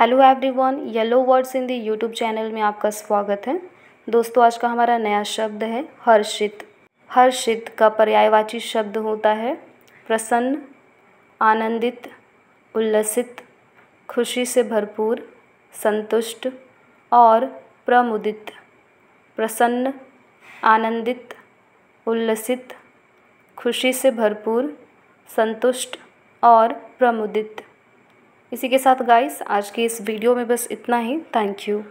Hello everyone, yellow words in the YouTube channel में आपका स्वागत है। दोस्तों, आज का हमारा नया शब्द है हर्षित। हर्षित का पर्यायवाची शब्द होता है प्रसन्न, आनंदित, उल्लसित, खुशी से भरपूर, संतुष्ट और प्रमुदित। प्रसन्न, आनंदित, उल्लसित, खुशी से भरपूर, संतुष्ट और प्रमुदित। इसी के साथ गाइस आज की इस वीडियो में बस इतना ही. Thank you